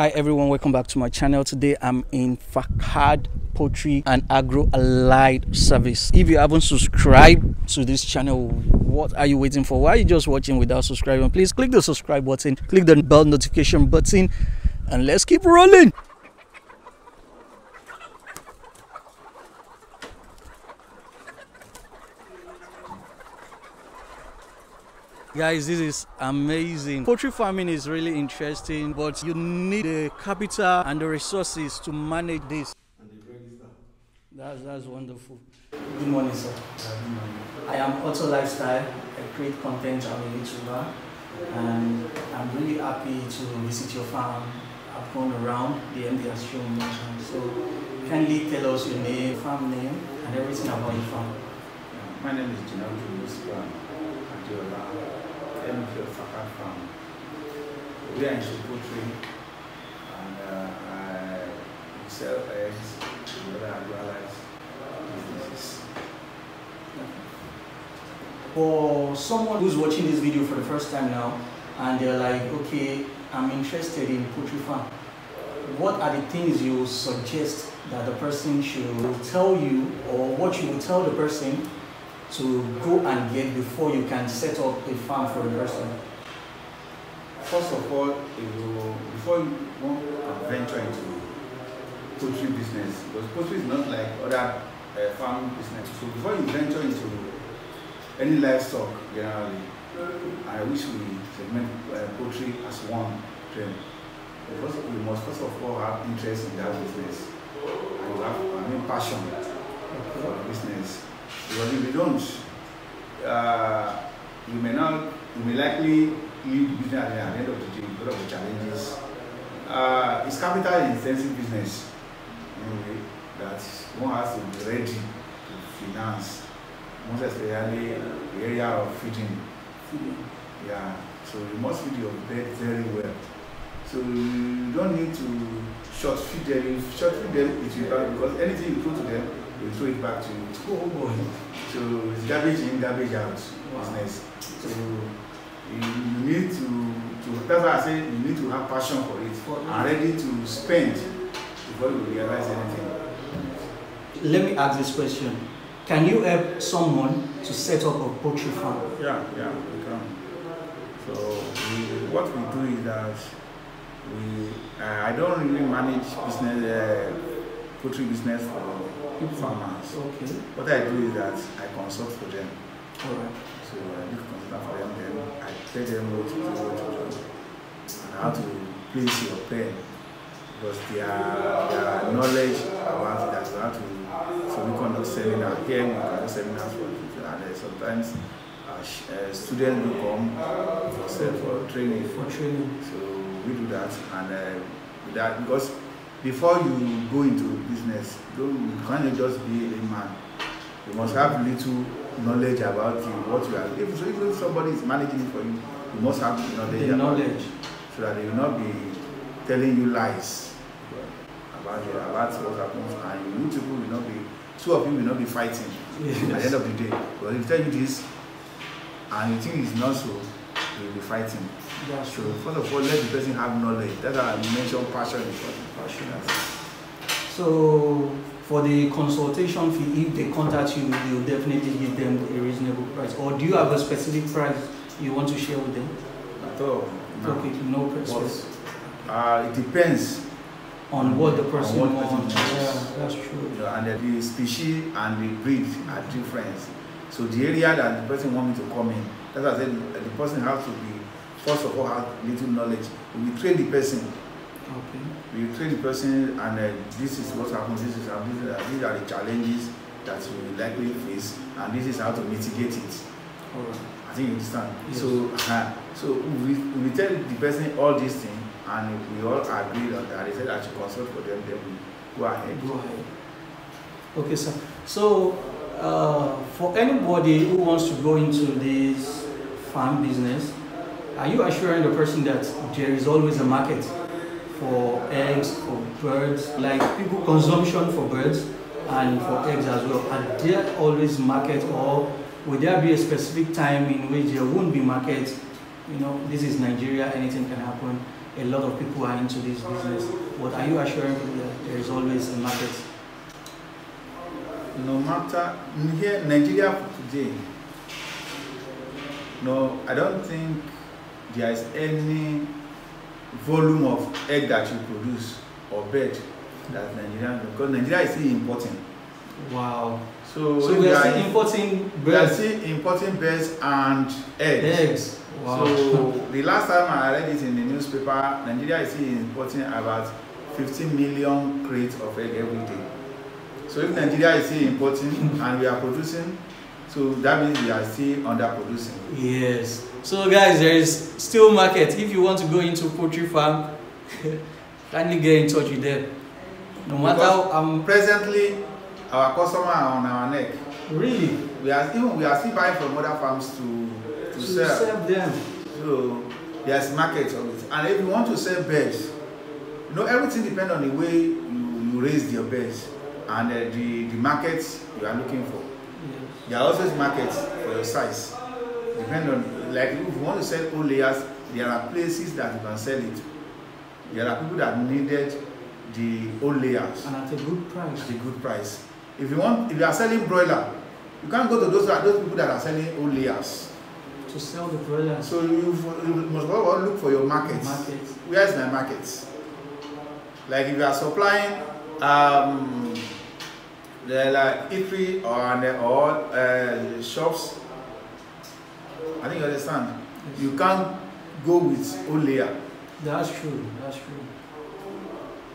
Hi everyone, welcome back to my channel. Today I'm in Farkald Poultry and Agro Allied Service. If you haven't subscribed to this channel, what are you waiting for? Why are you just watching without subscribing? Please click the subscribe button, click the bell notification button, and let's keep rolling. Guys, this is amazing. Poultry farming is really interesting, but you need the capital and the resources to manage this. That's, that's wonderful. Good morning, sir. Good morning. I am Arthur Lifestyle. I create content. I'm a YouTuber. And I'm really happy to visit your farm. I've gone around. The MD has shown me. So, kindly tell us your name, farm name, and everything about your farm. My name is Jinadu Musba Adiola, Farm. We are into poultry and uh, I sell eggs to other businesses. For someone who's watching this video for the first time now, and they're like, okay, I'm interested in poultry farm. What are the things you suggest that the person should tell you, or what you would tell the person to go and get before you can set up a farm for a person? First of all, before you want to venture into poultry business, because poultry is not like other uh, farm business. So before you venture into any livestock generally, I wish we segment uh, poultry as one trend. First, you must first of all have interest in that business. And you have, I mean, passion for the business. Because if you don't, uh, you may not, you may likely leave the business at the end of the day because of the challenges. Uh, it's capital intensive business anyway that one has to be ready to finance, most especially the area of feeding. Yeah, so you must feed your bird very well. So you don't need to short feed them. If short feed them, it will because anything you throw to them, they throw it back to you. Oh boy. So it's garbage in, garbage out business. So you, you need to, to, that's why I say you need to have passion for it For it. and ready to spend before you realize anything. Let me ask this question. Can you help someone to set up a poultry farm? Yeah, yeah, we can. So we, what we do is that we, uh, I don't really manage business, uh, poultry business for farmers. Okay. What I do is that I consult for them. All right. So I do consultant for them, then I tell them what to do, what to do, and how to place your pen. Because their, their knowledge about that, have to, so we conduct seminar here, we conduct seminars for people, and sometimes uh, uh, students will come for, for training. For training. So we do that, and uh, with that because before you go into business, don't, you can't just be a man. You must have little knowledge about you, what you are. If, so if somebody is managing it for you, you must have knowledge The knowledge. so that they will not be telling you lies about it, about what happens, and you people will not be, two of you will not be fighting at the end of the day. But if they tell you this, and you think it's not so, you will be fighting. That's So true. first of all, let the person have knowledge. That's why I mentioned passion is passion. So for the consultation fee, if they contact you, you definitely give them a reasonable price. Or do you have a specific price you want to share with them? At all. No. Okay, no price. Uh, it depends. On what the person what wants. wants. Yeah, that's true. know, and the species and the breed are different. So the area that the person want me to come in, that's why I said the person has to be first of all have little knowledge. We train the person. Okay. We train the person, and uh, this is what happens. This is how these are, these are the challenges that we will likely face, and this is how to mitigate it. All right. I think you understand. Yes. So, uh, so we, we tell the person all these things, and we all agree on that. They said I should consult for them. Then we go ahead. Go ahead. Okay, sir. So, uh, for anybody who wants to go into this farm business, are you assuring the person that there is always a market for eggs, for birds, like people consumption for birds and for eggs as well? Are there always market or would there be a specific time in which there won't be market? You know, this is Nigeria, anything can happen. a lot of people are into this business. But are you assuring people that there is always a market? No matter here, Nigeria today, no, I don't think there is any volume of egg that you produce or bed that Nigeria because Nigeria is still importing. Wow. So, So we are still importing we are birds. still importing birds and eggs. Eggs. Wow. So the last time I read it in the newspaper, Nigeria is still importing about 15 million crates of egg every day. So if Nigeria is still importing and we are producing, so that means we are still underproducing. Yes. So guys, there is still market. If you want to go into poultry farm, kindly get in touch with them. No matter how um Presently, our customer are on our neck. really We are even we are still buying from other farms to to, to sell. serve them. So there's market of it. And if you want to sell birds, you know everything depends on the way you, you raise your birds and uh, the the market you are looking for. There are also markets for your size. Depend on like if you want to sell old layers, there are places that you can sell it. There are people that needed the old layers And at a good price. at a good price. If you want, if you are selling broiler, you can't go to those those people that are selling old layers. To sell the broilers. So you, you must look for your market. Market. Where is my market? Like if you are supplying um, the like eatery or or uh, shops, I think you understand. You can't go with layer. That's true. That's true.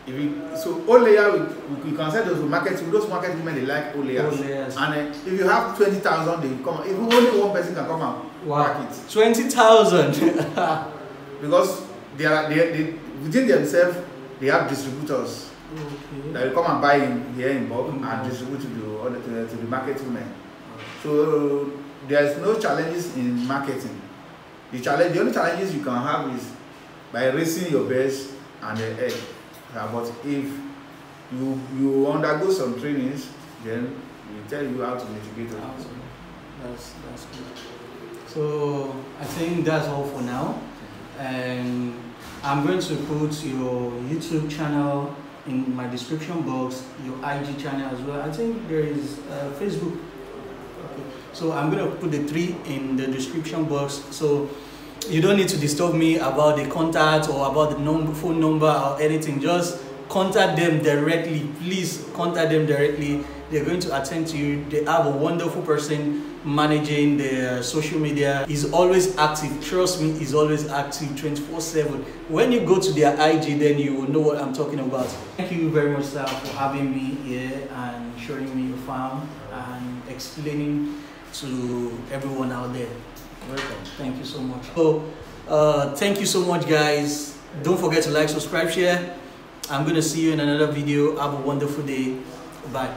If you, so layer, we, we, can sell those to market. Those market women they like layers. Old layers. And uh, if you have twenty thousand, they will come. If only one person can come and Wow. pack it. Twenty thousand. because they are they, they within themselves they have distributors okay. that will come and buy in here in bulk Mm. and distribute to the other to the, to the market women so there is no challenges in marketing the challenge the only challenges you can have is by raising your base and the egg uh, but if you you undergo some trainings then we tell you how to mitigate it Awesome. That's that's good. So I think that's all for now. And I'm going to put your YouTube channel in my description box, your IG channel as well. I think there is uh, Facebook. Okay. So I'm going to put the three in the description box. So you don't need to disturb me about the contact or about the number, phone number or anything. Just contact them directly. Please contact them directly. They're going to attend to you. They have a wonderful person managing their social media. He's always active. Trust me, he's always active 24/7. When you go to their IG, then you will know what I'm talking about. Thank you very much, sir, for having me here and showing me your farm and explaining to everyone out there. Welcome. Thank you so much. So, uh, thank you so much, guys. Don't forget to like, subscribe, share. I'm gonna see you in another video. Have a wonderful day. Bye.